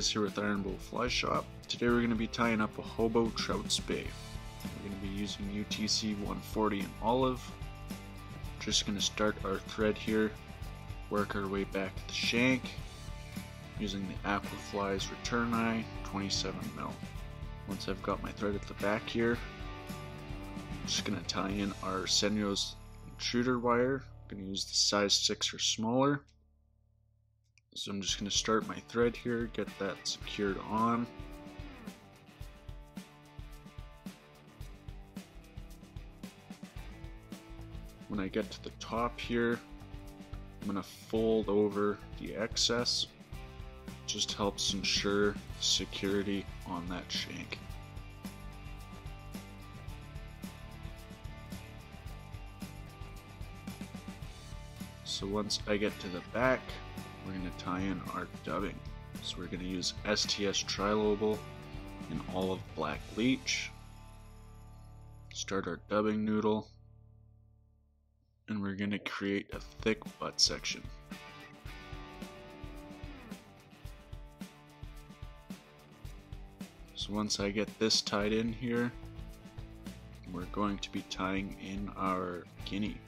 Vegas here with Iron Bow Fly Shop. Today we're going to be tying up a Hoh Bo Trout Spey. We're going to be using UTC 140 and olive. Just going to start our thread here, work our way back to the shank, using the Aquaflies round eye 27 mil. Once I've got my thread at the back here, I'm just going to tie in our Senyo's intruder wire. I'm going to use the size 6 or smaller. So I'm just going to start my thread here, get that secured on. When I get to the top here, I'm going to fold over the excess. Just helps ensure security on that shank. So once I get to the back, we're going to tie in our dubbing. So we're going to use STS Trilobal and Olive Black Leech. Start our dubbing noodle. And we're going to create a thick butt section. So once I get this tied in here, we're going to be tying in our guinea.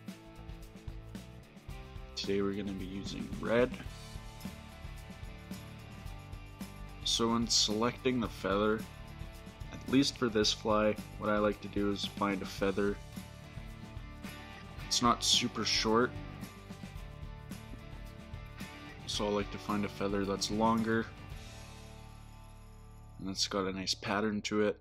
Today we're going to be using red So when selecting the feather, at least for this fly, what I like to do is find a feather. It's not super short, so I like to find a feather that's longer and it's got a nice pattern to it.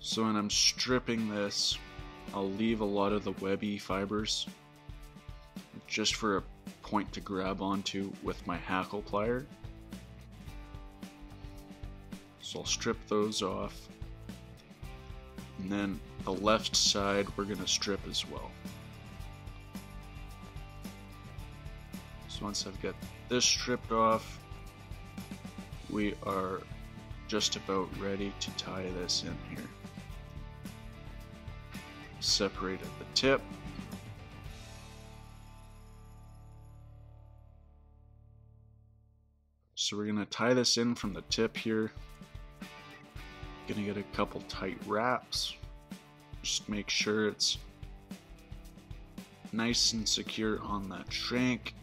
So when I'm stripping this, I'll leave a lot of the webby fibers just for a point to grab onto with my hackle plier. So I'll strip those off. And then the left side we're going to strip as well. So once I've got this stripped off, we are just about ready to tie this in here. Separate at the tip. So we're gonna tie this in from the tip here. Gonna get a couple tight wraps. Just make sure it's nice and secure on that shank.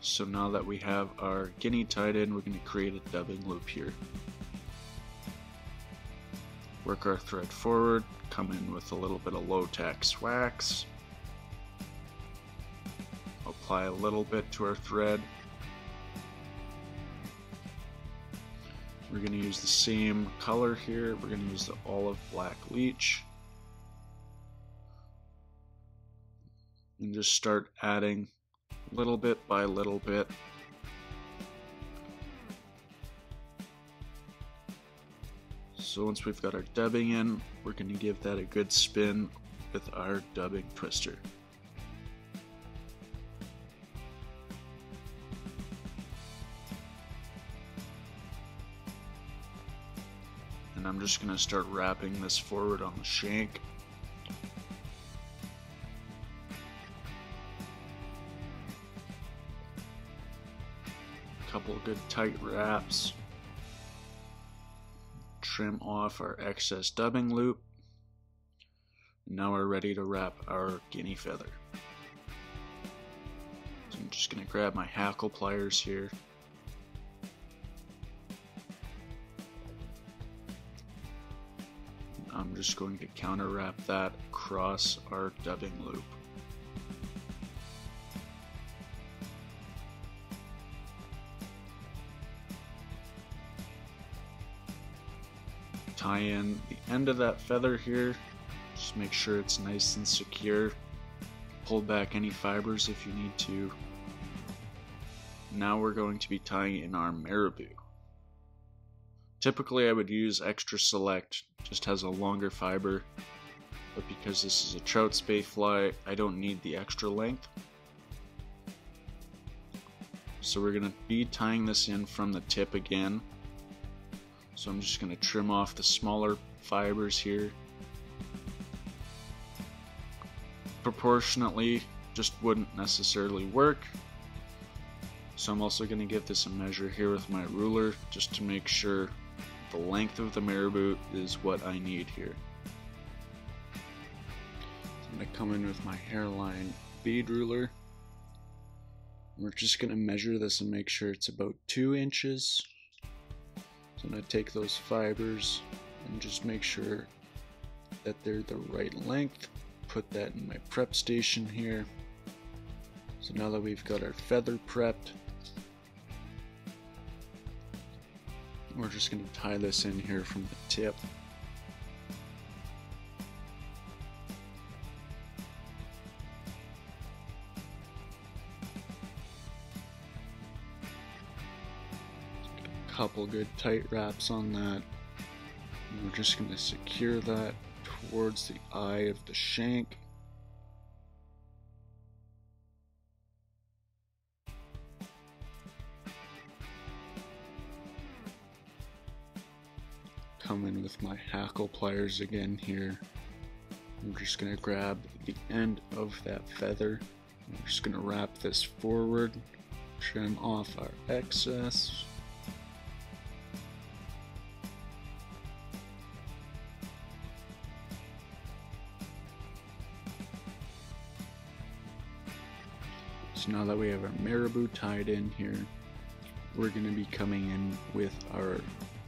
So now that we have our guinea tied in, we're to create a dubbing loop here. Work our thread forward, come in with a little bit of low-tax wax. Apply a little bit to our thread, We're going to use the same color here. We're going to use the olive black leech. And just start adding little bit by little bit. So once we've got our dubbing in, we're going to give that a good spin with our dubbing twister. I'm just going to start wrapping this forward on the shank. A couple good tight wraps. Trim off our excess dubbing loop. Now we're ready to wrap our guinea feather. So I'm just going to grab my hackle pliers here. I'm just going to counter wrap that across our dubbing loop. Tie in the end of that feather here, just make sure it's nice and secure. Pull back any fibers if you need to. Now we're going to be tying in our marabou. Typically I would use Extra Select, just has a longer fiber, but because this is a trout spey fly, I don't need the extra length. So we're going to be tying this in from the tip again. So I'm just going to trim off the smaller fibers here. Proportionately just wouldn't necessarily work. So I'm also going to give this a measure here with my ruler just to make sure the length of the marabou is what I need here. So I'm going to come in with my Hareline bead ruler. We're just going to measure this and make sure it's about 2 inches. So I'm going to take those fibers and just make sure that they're the right length. Put that in my prep station here. So now that we've got our feather prepped, we're just going to tie this in here from the tip. A couple good tight wraps on that. And we're just going to secure that towards the eye of the shank. Come in with my hackle pliers again here. I'm just going to grab the end of that feather. I'm just going to wrap this forward, trim off our excess. So now that we have our marabou tied in here, we're going to be coming in with our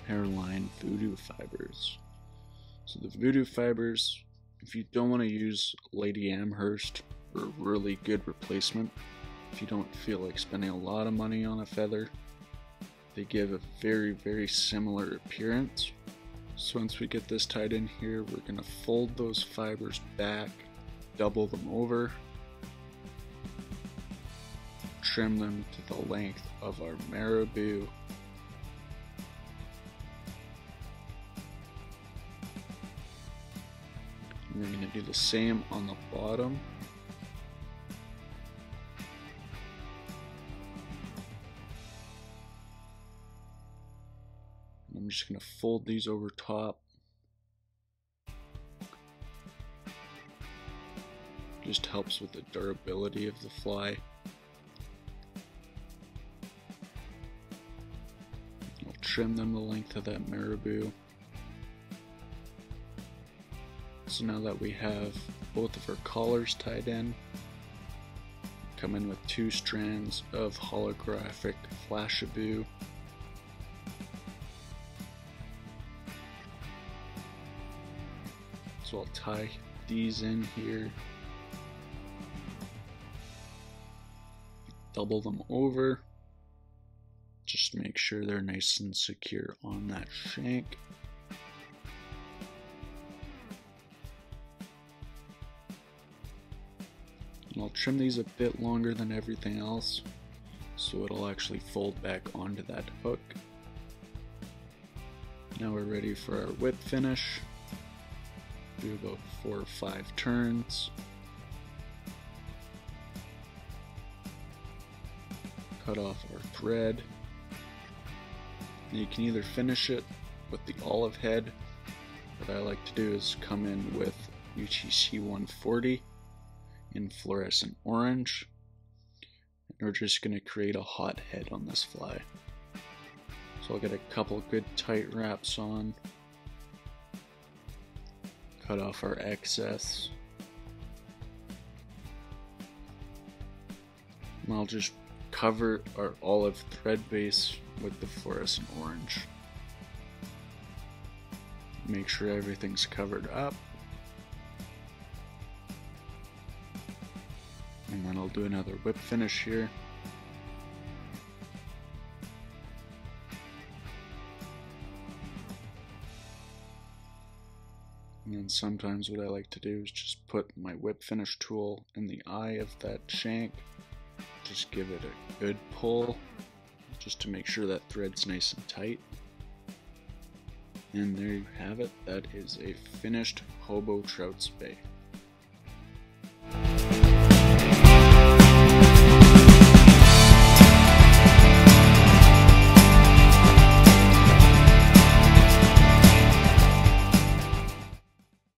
Hareline voodoo fibers. So the voodoo fibers, if you don't want to use Lady Amherst or a really good replacement, if you don't feel like spending a lot of money on a feather, they give a very, very similar appearance. So once we get this tied in here, we're going to fold those fibers back, double them over, trim them to the length of our marabou. We're going to do the same on the bottom. I'm just going to fold these over top. Just helps with the durability of the fly. I'll trim them the length of that marabou. So now that we have both of our collars tied in, come in with two strands of holographic flashabou. So I'll tie these in here. Double them over. Just make sure they're nice and secure on that shank. And I'll trim these a bit longer than everything else so it'll actually fold back onto that hook. Now we're ready for our whip finish. Do about four or five turns. Cut off our thread. You can either finish it with the olive head. What I like to do is come in with UTC 140 in fluorescent orange. And we're just going to create a hot head on this fly. So I'll get a couple good tight wraps on. Cut off our excess. And I'll just cover our olive thread base with the fluorescent orange. Make sure everything's covered up. I'll do another whip finish here. And sometimes what I like to do is just put my whip finish tool in the eye of that shank. Just give it a good pull just to make sure that thread's nice and tight. And there you have it. That is a finished Hoh Bo trout spey.